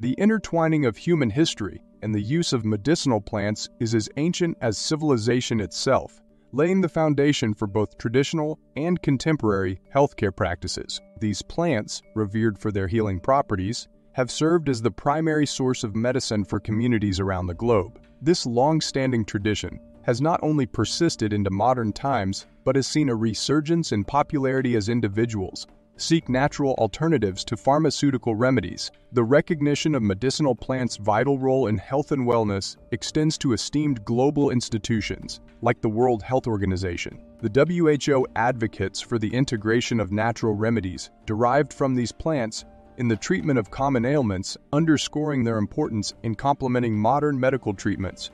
The intertwining of human history and the use of medicinal plants is as ancient as civilization itself, laying the foundation for both traditional and contemporary healthcare practices. These plants, revered for their healing properties, have served as the primary source of medicine for communities around the globe. This long-standing tradition has not only persisted into modern times, but has seen a resurgence in popularity as individuals seek natural alternatives to pharmaceutical remedies. The recognition of medicinal plants' vital role in health and wellness extends to esteemed global institutions, like the World Health Organization. The WHO advocates for the integration of natural remedies derived from these plants in the treatment of common ailments, underscoring their importance in complementing modern medical treatments.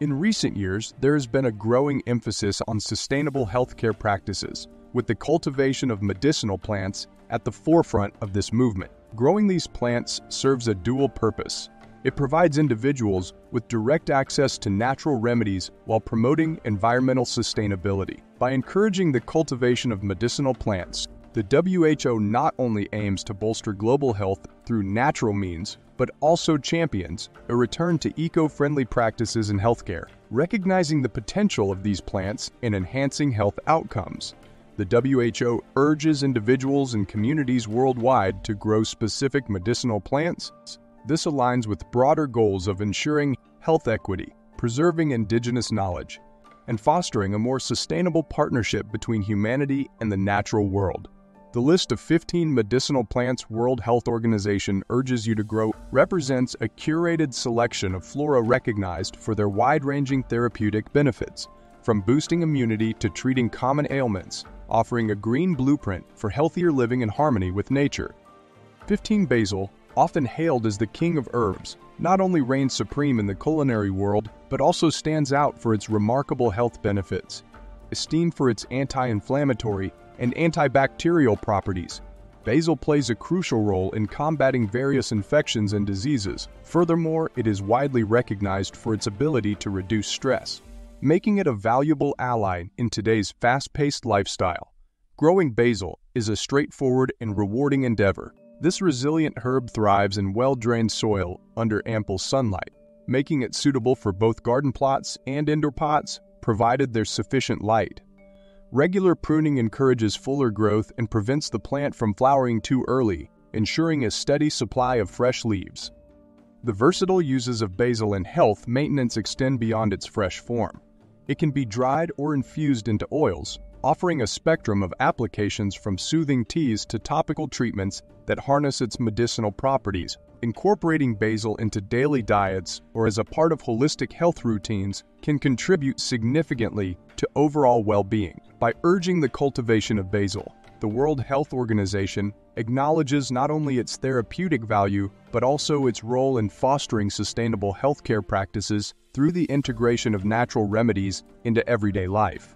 In recent years, there has been a growing emphasis on sustainable healthcare practices, with the cultivation of medicinal plants at the forefront of this movement. Growing these plants serves a dual purpose. It provides individuals with direct access to natural remedies while promoting environmental sustainability. By encouraging the cultivation of medicinal plants, the WHO not only aims to bolster global health through natural means, but also champions a return to eco-friendly practices in healthcare, recognizing the potential of these plants in enhancing health outcomes. The WHO urges individuals and communities worldwide to grow specific medicinal plants. This aligns with broader goals of ensuring health equity, preserving indigenous knowledge, and fostering a more sustainable partnership between humanity and the natural world. The list of 15 medicinal plants World Health Organization urges you to grow represents a curated selection of flora recognized for their wide-ranging therapeutic benefits, from boosting immunity to treating common ailments, offering a green blueprint for healthier living in harmony with nature. 15 Basil, often hailed as the king of herbs, not only reigns supreme in the culinary world, but also stands out for its remarkable health benefits. Esteemed for its anti-inflammatory and antibacterial properties. Basil plays a crucial role in combating various infections and diseases. Furthermore, it is widely recognized for its ability to reduce stress, making it a valuable ally in today's fast-paced lifestyle. Growing basil is a straightforward and rewarding endeavor. This resilient herb thrives in well-drained soil under ample sunlight, making it suitable for both garden plots and indoor pots, provided there's sufficient light. Regular pruning encourages fuller growth and prevents the plant from flowering too early, ensuring a steady supply of fresh leaves. The versatile uses of basil in health maintenance extend beyond its fresh form. It can be dried or infused into oils, offering a spectrum of applications from soothing teas to topical treatments that harness its medicinal properties. Incorporating basil into daily diets or as a part of holistic health routines can contribute significantly to overall well-being. By urging the cultivation of basil, the World Health Organization acknowledges not only its therapeutic value, but also its role in fostering sustainable healthcare practices through the integration of natural remedies into everyday life.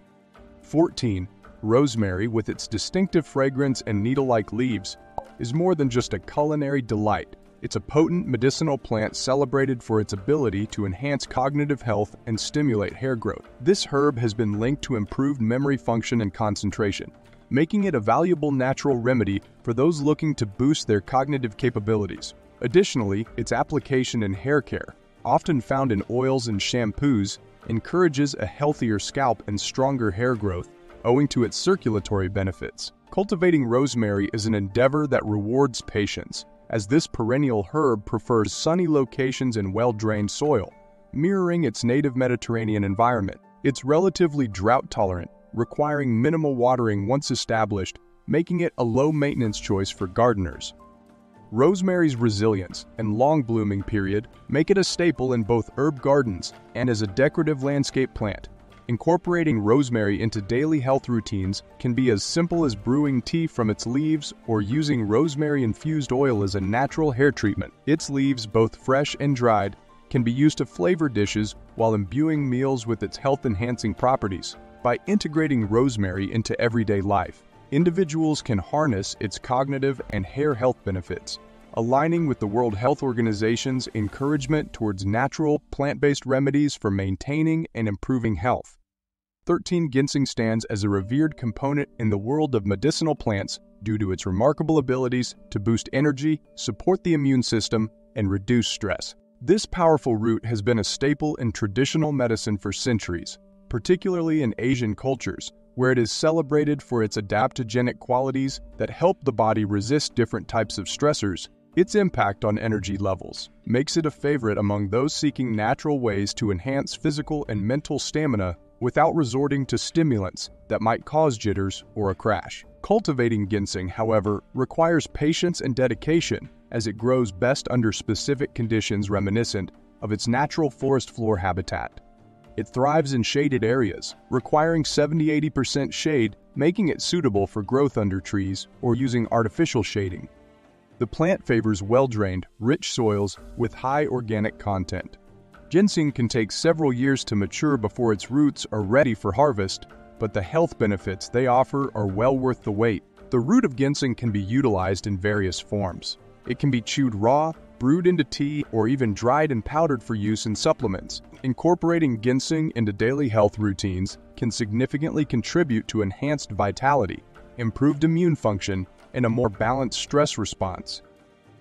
14. Rosemary, with its distinctive fragrance and needle-like leaves, is more than just a culinary delight. It's a potent medicinal plant celebrated for its ability to enhance cognitive health and stimulate hair growth. This herb has been linked to improved memory function and concentration, making it a valuable natural remedy for those looking to boost their cognitive capabilities. Additionally, its application in hair care, often found in oils and shampoos, encourages a healthier scalp and stronger hair growth, owing to its circulatory benefits. Cultivating rosemary is an endeavor that rewards patience, as this perennial herb prefers sunny locations and well-drained soil, mirroring its native Mediterranean environment. It's relatively drought-tolerant, requiring minimal watering once established, making it a low-maintenance choice for gardeners. Rosemary's resilience and long blooming period make it a staple in both herb gardens and as a decorative landscape plant. Incorporating rosemary into daily health routines can be as simple as brewing tea from its leaves or using rosemary-infused oil as a natural hair treatment. Its leaves, both fresh and dried, can be used to flavor dishes while imbuing meals with its health-enhancing properties. By integrating rosemary into everyday life, individuals can harness its cognitive and hair health benefits, aligning with the World Health Organization's encouragement towards natural, plant-based remedies for maintaining and improving health. 13 ginseng stands as a revered component in the world of medicinal plants due to its remarkable abilities to boost energy, support the immune system, and reduce stress. This powerful root has been a staple in traditional medicine for centuries, particularly in Asian cultures, where it is celebrated for its adaptogenic qualities that help the body resist different types of stressors. Its impact on energy levels makes it a favorite among those seeking natural ways to enhance physical and mental stamina without resorting to stimulants that might cause jitters or a crash. Cultivating ginseng, however, requires patience and dedication as it grows best under specific conditions reminiscent of its natural forest floor habitat. It thrives in shaded areas, requiring 70-80% shade, making it suitable for growth under trees or using artificial shading. The plant favors well-drained, rich soils with high organic content. Ginseng can take several years to mature before its roots are ready for harvest, but the health benefits they offer are well worth the wait. The root of ginseng can be utilized in various forms. It can be chewed raw, brewed into tea, or even dried and powdered for use in supplements. Incorporating ginseng into daily health routines can significantly contribute to enhanced vitality, improved immune function, and a more balanced stress response.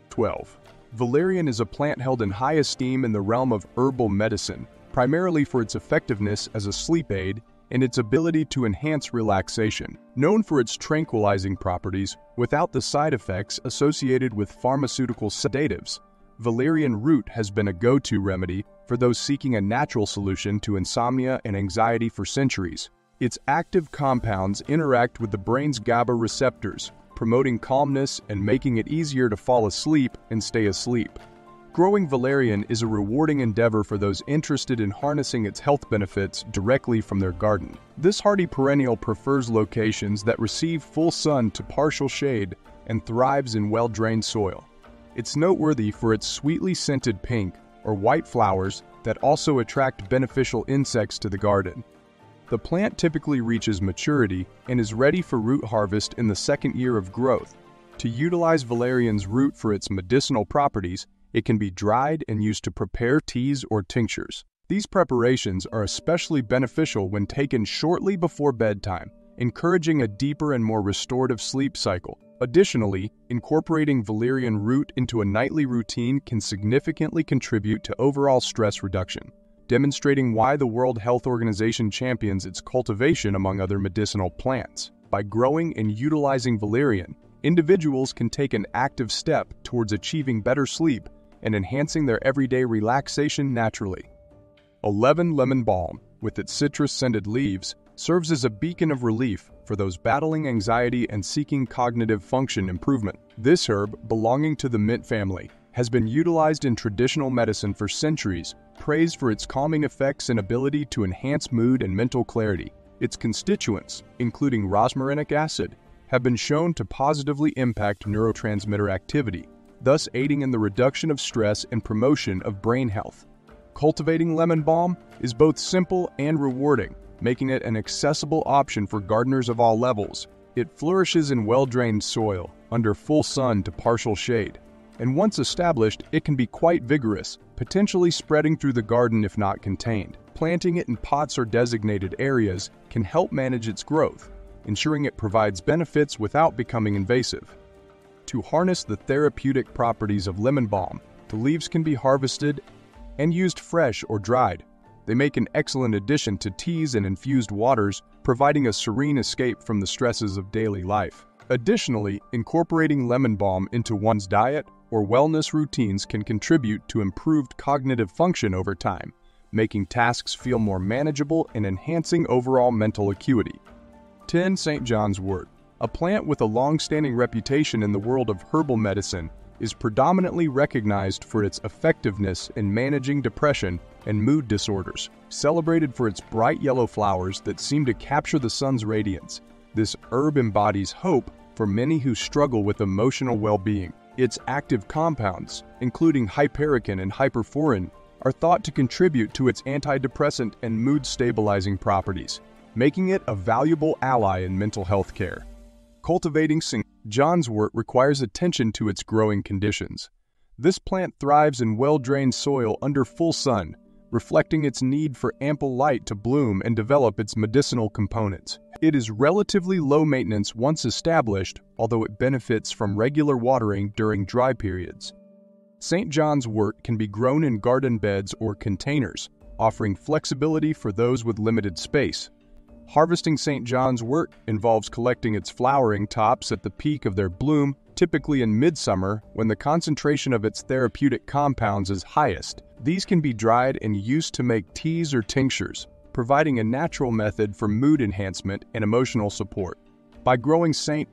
12. Valerian is a plant held in high esteem in the realm of herbal medicine, primarily for its effectiveness as a sleep aid and its ability to enhance relaxation. Known for its tranquilizing properties without the side effects associated with pharmaceutical sedatives, valerian root has been a go-to remedy for those seeking a natural solution to insomnia and anxiety for centuries. Its active compounds interact with the brain's GABA receptors, promoting calmness and making it easier to fall asleep and stay asleep. Growing valerian is a rewarding endeavor for those interested in harnessing its health benefits directly from their garden. This hardy perennial prefers locations that receive full sun to partial shade and thrives in well-drained soil. It's noteworthy for its sweetly scented pink or white flowers that also attract beneficial insects to the garden. The plant typically reaches maturity and is ready for root harvest in the second year of growth. To utilize valerian's root for its medicinal properties, it can be dried and used to prepare teas or tinctures. These preparations are especially beneficial when taken shortly before bedtime, encouraging a deeper and more restorative sleep cycle. Additionally, incorporating valerian root into a nightly routine can significantly contribute to overall stress reduction demonstrating why the World Health Organization champions its cultivation among other medicinal plants. By growing and utilizing valerian, individuals can take an active step towards achieving better sleep and enhancing their everyday relaxation naturally. 11 Lemon Balm, with its citrus-scented leaves, serves as a beacon of relief for those battling anxiety and seeking cognitive function improvement. This herb, belonging to the mint family, has been utilized in traditional medicine for centuries praised for its calming effects and ability to enhance mood and mental clarity. Its constituents, including rosmarinic acid, have been shown to positively impact neurotransmitter activity, thus aiding in the reduction of stress and promotion of brain health. Cultivating lemon balm is both simple and rewarding, making it an accessible option for gardeners of all levels. It flourishes in well-drained soil, under full sun to partial shade, and once established, it can be quite vigorous, potentially spreading through the garden if not contained. Planting it in pots or designated areas can help manage its growth, ensuring it provides benefits without becoming invasive. To harness the therapeutic properties of lemon balm, the leaves can be harvested and used fresh or dried. They make an excellent addition to teas and infused waters, providing a serene escape from the stresses of daily life. Additionally, incorporating lemon balm into one's diet or wellness routines can contribute to improved cognitive function over time, making tasks feel more manageable and enhancing overall mental acuity. 10. St. John's wort. A plant with a long-standing reputation in the world of herbal medicine is predominantly recognized for its effectiveness in managing depression and mood disorders. Celebrated for its bright yellow flowers that seem to capture the sun's radiance, this herb embodies hope for many who struggle with emotional well-being. Its active compounds, including hypericin and hyperforin, are thought to contribute to its antidepressant and mood-stabilizing properties, making it a valuable ally in mental health care. Cultivating St. John's wort requires attention to its growing conditions. This plant thrives in well-drained soil under full sun, reflecting its need for ample light to bloom and develop its medicinal components. It is relatively low maintenance once established, although it benefits from regular watering during dry periods. St. John's wort can be grown in garden beds or containers, offering flexibility for those with limited space. Harvesting St. John's wort involves collecting its flowering tops at the peak of their bloom, typically in midsummer when the concentration of its therapeutic compounds is highest. These can be dried and used to make teas or tinctures, providing a natural method for mood enhancement and emotional support. By growing St.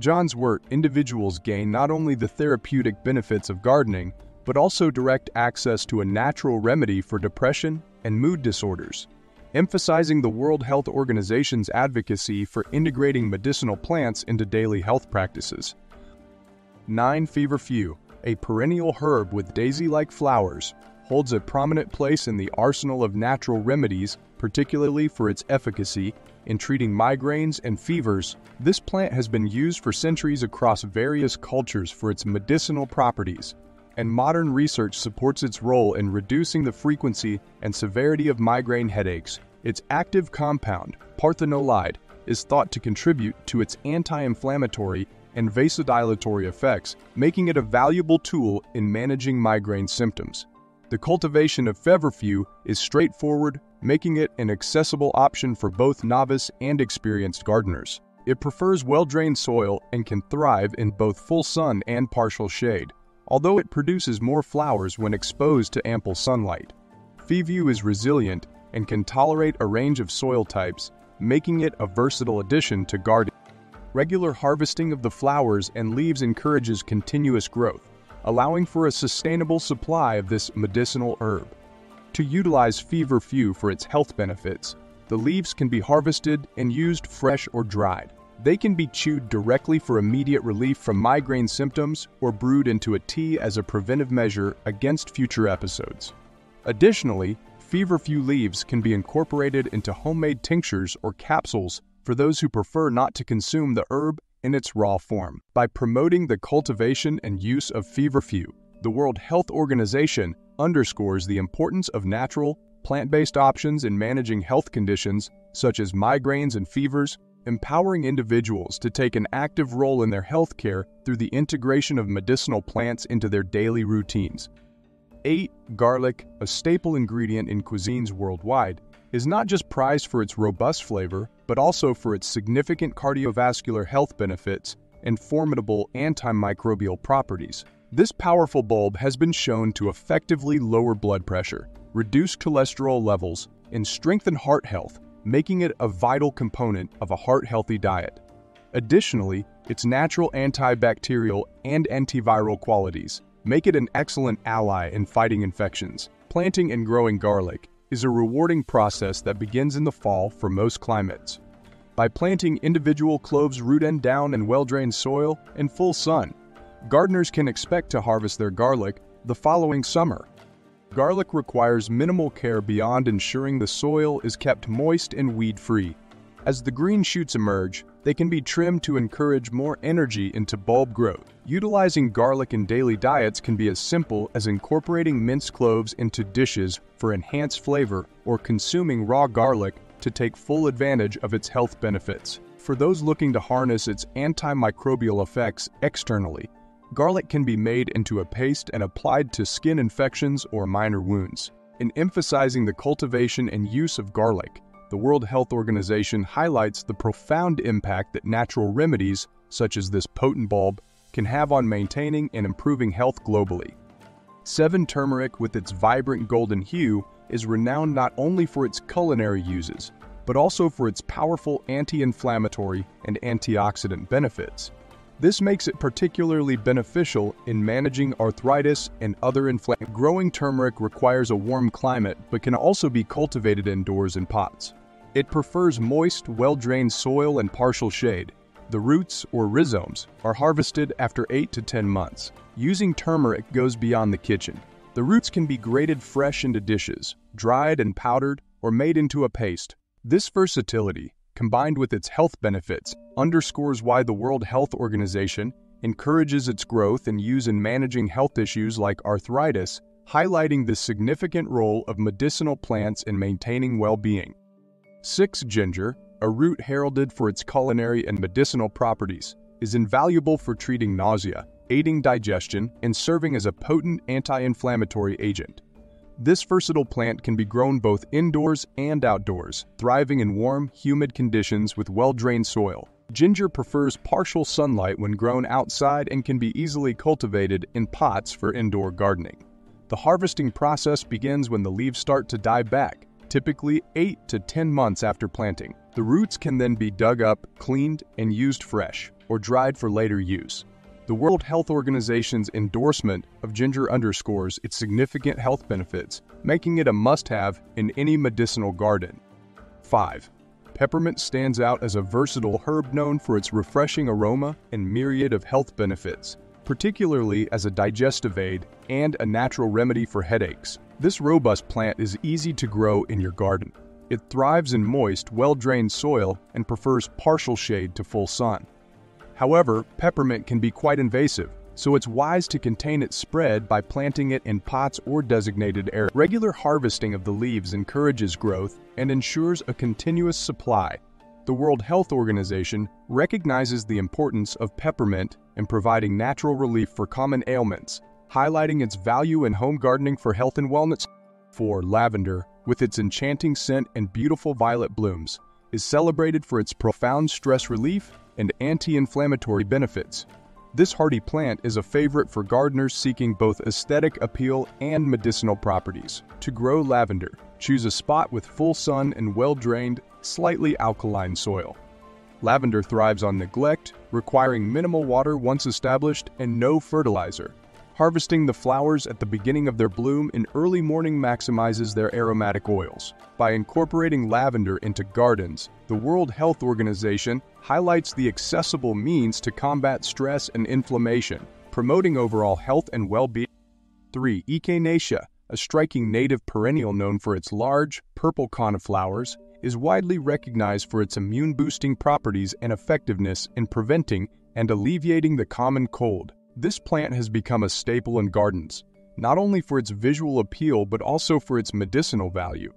John's wort, individuals gain not only the therapeutic benefits of gardening, but also direct access to a natural remedy for depression and mood disorders emphasizing the World Health Organization's advocacy for integrating medicinal plants into daily health practices. 9. Feverfew, a perennial herb with daisy-like flowers, holds a prominent place in the arsenal of natural remedies, particularly for its efficacy in treating migraines and fevers. This plant has been used for centuries across various cultures for its medicinal properties, and modern research supports its role in reducing the frequency and severity of migraine headaches. Its active compound, parthenolide, is thought to contribute to its anti-inflammatory and vasodilatory effects, making it a valuable tool in managing migraine symptoms. The cultivation of feverfew is straightforward, making it an accessible option for both novice and experienced gardeners. It prefers well-drained soil and can thrive in both full sun and partial shade although it produces more flowers when exposed to ample sunlight. Feverfew is resilient and can tolerate a range of soil types, making it a versatile addition to gardening. Regular harvesting of the flowers and leaves encourages continuous growth, allowing for a sustainable supply of this medicinal herb. To utilize feverfew for its health benefits, the leaves can be harvested and used fresh or dried. They can be chewed directly for immediate relief from migraine symptoms or brewed into a tea as a preventive measure against future episodes. Additionally, feverfew leaves can be incorporated into homemade tinctures or capsules for those who prefer not to consume the herb in its raw form. By promoting the cultivation and use of feverfew, the World Health Organization underscores the importance of natural, plant-based options in managing health conditions such as migraines and fevers empowering individuals to take an active role in their healthcare through the integration of medicinal plants into their daily routines. 8. Garlic, a staple ingredient in cuisines worldwide, is not just prized for its robust flavor, but also for its significant cardiovascular health benefits and formidable antimicrobial properties. This powerful bulb has been shown to effectively lower blood pressure, reduce cholesterol levels, and strengthen heart health making it a vital component of a heart-healthy diet. Additionally, its natural antibacterial and antiviral qualities make it an excellent ally in fighting infections. Planting and growing garlic is a rewarding process that begins in the fall for most climates. By planting individual cloves root end down in well-drained soil in full sun, gardeners can expect to harvest their garlic the following summer. Garlic requires minimal care beyond ensuring the soil is kept moist and weed-free. As the green shoots emerge, they can be trimmed to encourage more energy into bulb growth. Utilizing garlic in daily diets can be as simple as incorporating minced cloves into dishes for enhanced flavor or consuming raw garlic to take full advantage of its health benefits. For those looking to harness its antimicrobial effects externally, Garlic can be made into a paste and applied to skin infections or minor wounds. In emphasizing the cultivation and use of garlic, the World Health Organization highlights the profound impact that natural remedies, such as this potent bulb, can have on maintaining and improving health globally. 7 Turmeric, with its vibrant golden hue, is renowned not only for its culinary uses, but also for its powerful anti-inflammatory and antioxidant benefits. This makes it particularly beneficial in managing arthritis and other inflammation. Growing turmeric requires a warm climate but can also be cultivated indoors in pots. It prefers moist, well-drained soil and partial shade. The roots, or rhizomes, are harvested after 8 to 10 months. Using turmeric goes beyond the kitchen. The roots can be grated fresh into dishes, dried and powdered, or made into a paste. This versatility combined with its health benefits, underscores why the World Health Organization encourages its growth and use in managing health issues like arthritis, highlighting the significant role of medicinal plants in maintaining well-being. 6. Ginger, a root heralded for its culinary and medicinal properties, is invaluable for treating nausea, aiding digestion and serving as a potent anti-inflammatory agent. This versatile plant can be grown both indoors and outdoors, thriving in warm, humid conditions with well-drained soil. Ginger prefers partial sunlight when grown outside and can be easily cultivated in pots for indoor gardening. The harvesting process begins when the leaves start to die back, typically 8 to 10 months after planting. The roots can then be dug up, cleaned, and used fresh, or dried for later use. The World Health Organization's endorsement of ginger underscores its significant health benefits, making it a must-have in any medicinal garden. 5. Peppermint stands out as a versatile herb known for its refreshing aroma and myriad of health benefits particularly as a digestive aid and a natural remedy for headaches. This robust plant is easy to grow in your garden. It thrives in moist, well-drained soil and prefers partial shade to full sun. However, peppermint can be quite invasive, so it's wise to contain its spread by planting it in pots or designated areas. Regular harvesting of the leaves encourages growth and ensures a continuous supply the World Health Organization recognizes the importance of peppermint in providing natural relief for common ailments, highlighting its value in home gardening for health and wellness. 4. Lavender, with its enchanting scent and beautiful violet blooms, is celebrated for its profound stress relief and anti-inflammatory benefits. This hardy plant is a favorite for gardeners seeking both aesthetic appeal and medicinal properties. To grow lavender, choose a spot with full sun and well-drained, slightly alkaline soil. Lavender thrives on neglect, requiring minimal water once established and no fertilizer. Harvesting the flowers at the beginning of their bloom in early morning maximizes their aromatic oils. By incorporating lavender into gardens, the World Health Organization highlights the accessible means to combat stress and inflammation, promoting overall health and well-being. 3. Echinacea, a striking native perennial known for its large, purple coneflowers, is widely recognized for its immune-boosting properties and effectiveness in preventing and alleviating the common cold. This plant has become a staple in gardens, not only for its visual appeal but also for its medicinal value.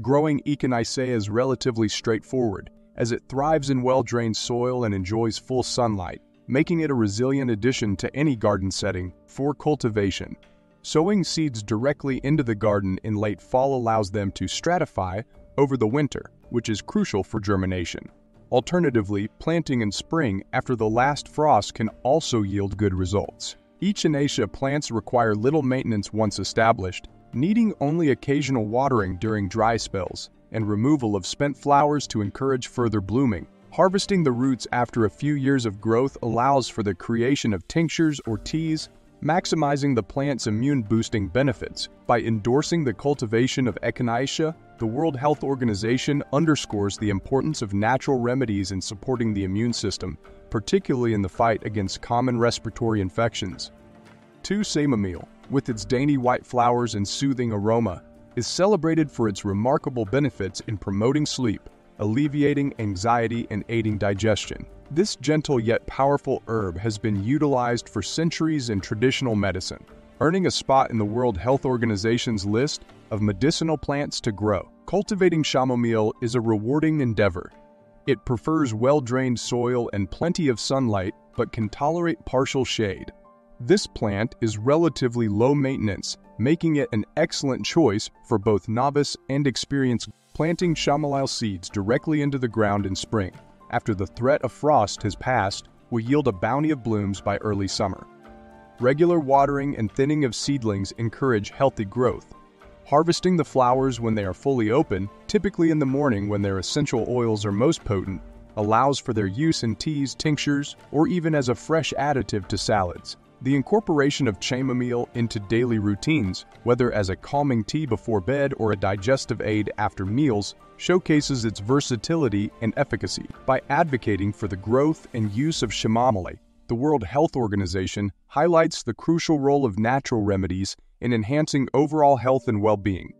Growing Echinacea is relatively straightforward, as it thrives in well-drained soil and enjoys full sunlight, making it a resilient addition to any garden setting for cultivation. Sowing seeds directly into the garden in late fall allows them to stratify over the winter, which is crucial for germination. Alternatively, planting in spring after the last frost can also yield good results. Echinacea plants require little maintenance once established, needing only occasional watering during dry spells and removal of spent flowers to encourage further blooming. Harvesting the roots after a few years of growth allows for the creation of tinctures or teas, maximizing the plant's immune-boosting benefits. By endorsing the cultivation of Echinacea, the World Health Organization underscores the importance of natural remedies in supporting the immune system, particularly in the fight against common respiratory infections. 2. Chamomile, with its dainty white flowers and soothing aroma, is celebrated for its remarkable benefits in promoting sleep, alleviating anxiety, and aiding digestion. This gentle yet powerful herb has been utilized for centuries in traditional medicine, earning a spot in the World Health Organization's list of medicinal plants to grow. Cultivating chamomile is a rewarding endeavor. It prefers well-drained soil and plenty of sunlight, but can tolerate partial shade. This plant is relatively low maintenance, making it an excellent choice for both novice and experienced planting chamomile seeds directly into the ground in spring. After the threat of frost has passed, will yield a bounty of blooms by early summer. Regular watering and thinning of seedlings encourage healthy growth, Harvesting the flowers when they are fully open, typically in the morning when their essential oils are most potent, allows for their use in teas, tinctures, or even as a fresh additive to salads. The incorporation of chamomile into daily routines, whether as a calming tea before bed or a digestive aid after meals, showcases its versatility and efficacy. By advocating for the growth and use of chamomile, the World Health Organization highlights the crucial role of natural remedies in enhancing overall health and well-being.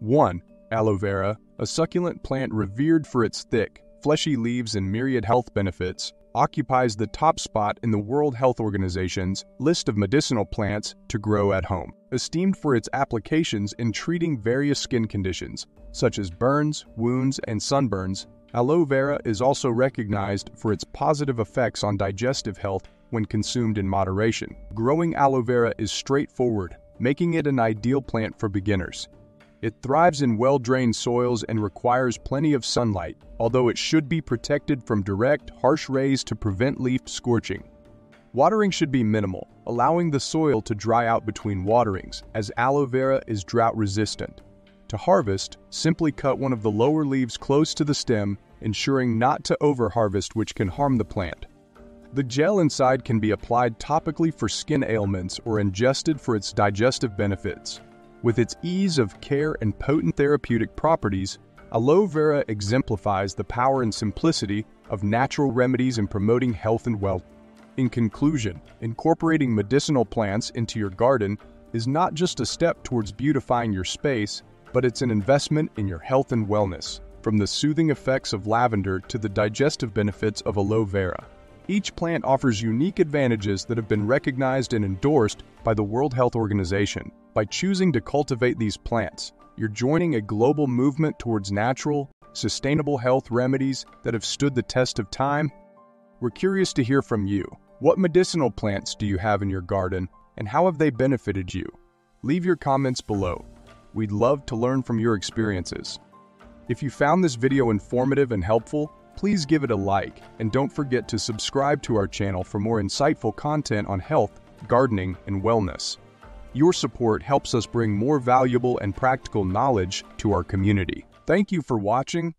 1. Aloe vera, a succulent plant revered for its thick, fleshy leaves and myriad health benefits, occupies the top spot in the World Health Organization's list of medicinal plants to grow at home. Esteemed for its applications in treating various skin conditions, such as burns, wounds, and sunburns, aloe vera is also recognized for its positive effects on digestive health when consumed in moderation. Growing aloe vera is straightforward, making it an ideal plant for beginners. It thrives in well-drained soils and requires plenty of sunlight, although it should be protected from direct, harsh rays to prevent leaf scorching. Watering should be minimal, allowing the soil to dry out between waterings, as aloe vera is drought-resistant. To harvest, simply cut one of the lower leaves close to the stem, ensuring not to over-harvest which can harm the plant. The gel inside can be applied topically for skin ailments or ingested for its digestive benefits. With its ease of care and potent therapeutic properties, aloe vera exemplifies the power and simplicity of natural remedies in promoting health and wealth. In conclusion, incorporating medicinal plants into your garden is not just a step towards beautifying your space, but it's an investment in your health and wellness, from the soothing effects of lavender to the digestive benefits of aloe vera. Each plant offers unique advantages that have been recognized and endorsed by the World Health Organization. By choosing to cultivate these plants, you're joining a global movement towards natural, sustainable health remedies that have stood the test of time. We're curious to hear from you. What medicinal plants do you have in your garden, and how have they benefited you? Leave your comments below. We'd love to learn from your experiences. If you found this video informative and helpful, please give it a like, and don't forget to subscribe to our channel for more insightful content on health, gardening, and wellness. Your support helps us bring more valuable and practical knowledge to our community. Thank you for watching,